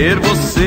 ter você.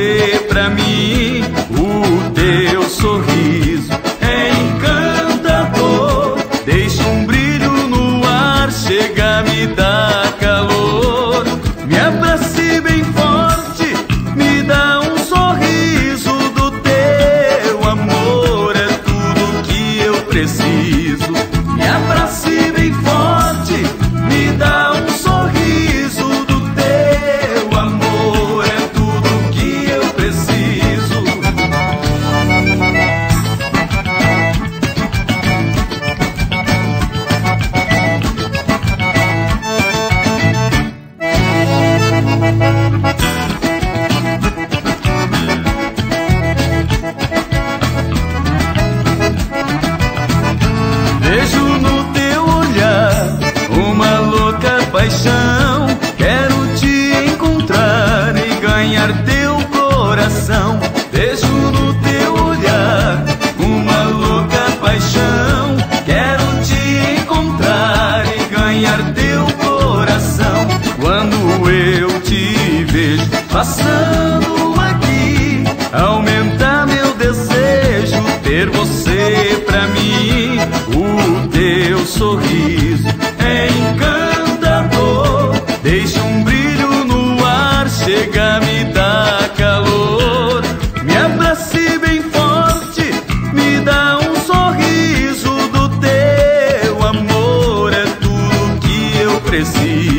paixão. Quero te encontrar e ganhar teu coração. Vejo no teu olhar uma louca paixão. Quero te encontrar e ganhar teu coração. Quando eu te vejo passando aqui, aumenta meu desejo ter você pra mim. O teu sorriso cresci.